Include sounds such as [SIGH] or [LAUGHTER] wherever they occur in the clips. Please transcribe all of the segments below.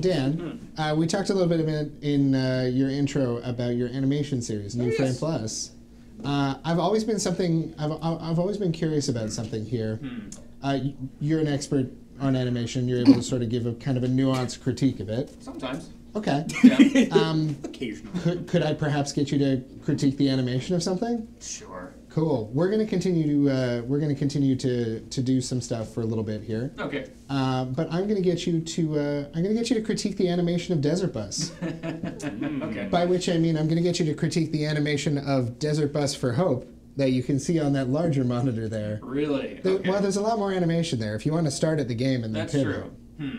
Dan, uh, we talked a little bit about in uh, your intro about your animation series, New Oh, Frame. Plus. Uh, I've always been something. I've, I've always been curious about something here. Hmm. Uh, you're an expert on animation. You're able to sort of give a kind of a nuanced critique of it. Sometimes. Okay. Yeah. Um, [LAUGHS] Occasionally. could, could I perhaps get you to critique the animation of something? sure. Cool. We're going to continue to uh, we're going to continue to to do some stuff for a little bit here. Okay. Uh, but I'm going to get you to uh, I'm going to get you to critique the animation of Desert Bus. [LAUGHS] Okay. By which I mean I'm going to get you to critique the animation of Desert Bus for Hope that you can see on that larger monitor there. Really? There- Okay. Well, there's a lot more animation there. If you want to start at the game and then That's pivot, true. Hmm.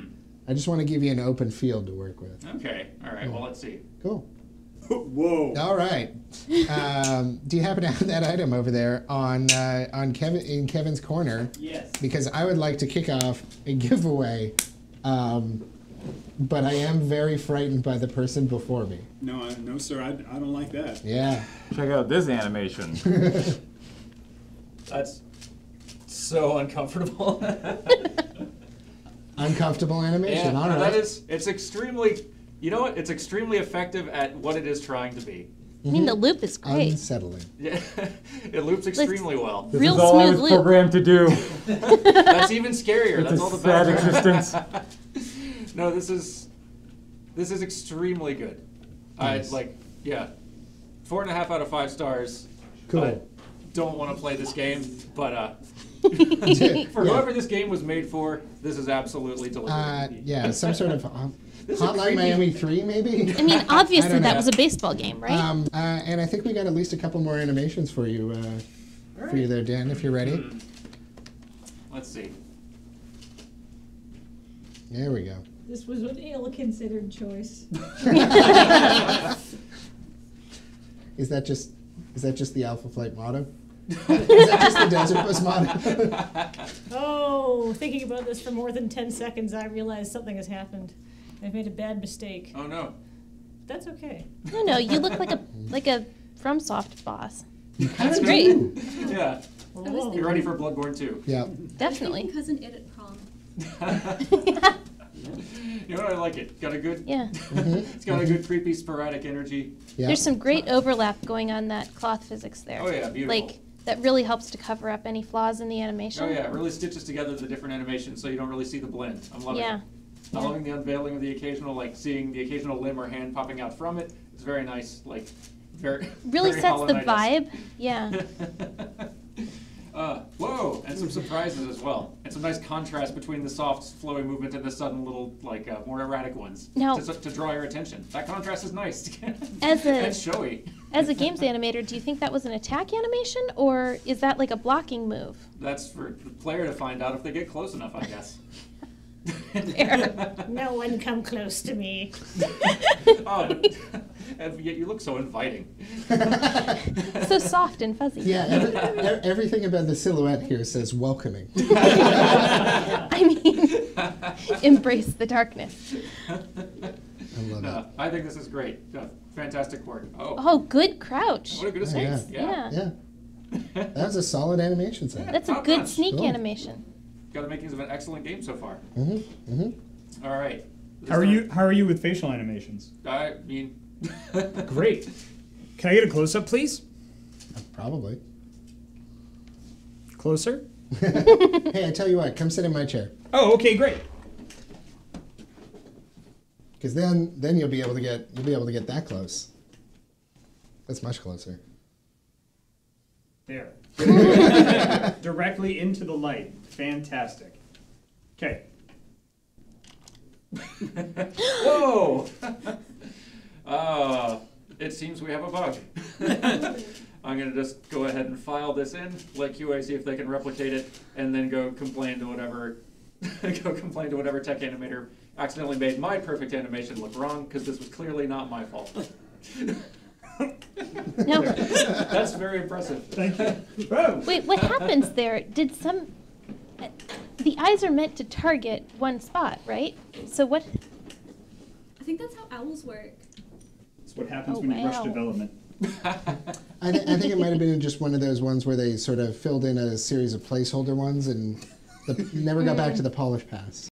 I just want to give you an open field to work with. Okay. All right. Well, let's see. Cool. [LAUGHS] Whoa. All right. Um, do you happen to have that item over there on uh, on Kevin in Kevin's corner? Yes. Because I would like to kick off a giveaway, um, but I am very frightened by the person before me. No, I, no, sir. I, I don't like that. Yeah. Check out this animation. [LAUGHS] That's so uncomfortable. [LAUGHS] Uncomfortable animation. and All right. that is, it's extremely, you know what? It's extremely effective at what it is trying to be. I mean, the loop is great. unsettling. Yeah, [LAUGHS] it loops extremely well. This Real is all I smooth was loop. programmed to do. [LAUGHS] That's even scarier. It's That's a all the sad better. existence. [LAUGHS] no, this is this is extremely good. I like, yeah, four and a half out of five stars. Cool. I don't want to play this game, but uh, [LAUGHS] Yeah. for whoever this game was made for, this is absolutely delicious. Uh, yeah, some sort of um, [LAUGHS] This is a Hotline Miami [LAUGHS] 3, maybe? I mean, obviously don't that was a baseball game, right? Um, uh, and I think we got at least a couple more animations for you, uh, for you there, Dan, if you're ready. Hmm. Let's see. There we go. This was an ill-considered choice. Is that just is that just the Alpha Flight motto? Is that just the Desert Bus motto? [LAUGHS] Oh, thinking about this for more than 10 seconds, I realize something has happened. I've made a bad mistake. Oh no. That's okay. no, no, you look like a like a FromSoft boss. [LAUGHS] That's great. Yeah. Oh. You're ready for Bloodborne too. Yeah. Definitely. cousin Itt at prom. You know what? I like it. Got a good. Yeah. Mm-hmm. It's got a good creepy sporadic energy. Yeah. There's some great overlap going on that cloth physics there. Oh yeah, beautiful. Like that really helps to cover up any flaws in the animation. Oh yeah, it really stitches together the different animations so you don't really see the blend. I'm loving Yeah. it. I'm loving the unveiling of the occasional, like seeing the occasional limb or hand popping out from it. It's very nice, like very. [LAUGHS] Really very sets the vibe. [LAUGHS] Yeah. [LAUGHS] uh, whoa, and some surprises as well, and some nice contrast between the soft, flowy movement and the sudden little, like uh, more erratic ones. Now- to, to draw your attention. That contrast is nice. [LAUGHS] As a- and showy. As a games animator, do you think that was an attack animation or is that like a blocking move? That's for the player to find out if they get close enough, I guess. [LAUGHS] No one come close to me. [LAUGHS] oh, and yet you look so inviting. [LAUGHS] So soft and fuzzy. Yeah, every, everything about the silhouette here says welcoming. [LAUGHS] I mean, embrace the darkness. I love No, it. I think this is great. Uh, fantastic work. Oh, Oh, good crouch. what a good Oh, escape. yeah. Yeah. Yeah. Yeah, that was a solid animation set. That's a good notch. sneak Cool. animation. Got the makings of an excellent game so far. Mm-hmm, mm-hmm. All right. This How are you? How are you with facial animations? I mean. [LAUGHS] Great. Can I get a close up, please? Probably. Closer. [LAUGHS] Hey, I tell you what, come sit in my chair. Oh, okay, great. Because then, then you'll be able to get you'll be able to get that close. That's much closer. There. [LAUGHS] Directly into the light. Fantastic. Okay. Whoa! Uh, it seems we have a bug. [LAUGHS] I'm gonna just go ahead and file this in, let QA see if they can replicate it, and then go complain to whatever, [LAUGHS] go complain to whatever tech animator accidentally made my perfect animation look wrong, because this was clearly not my fault. [LAUGHS] No. That's very impressive. Thank you. Wait, what happens there? Did some. The eyes are meant to target one spot, right? So what. I think that's how owls work. That's what happens Oh, when you rush development. [LAUGHS] I, th- I think it might have been just one of those ones where they sort of filled in a series of placeholder ones and the, never got back to the polish pass.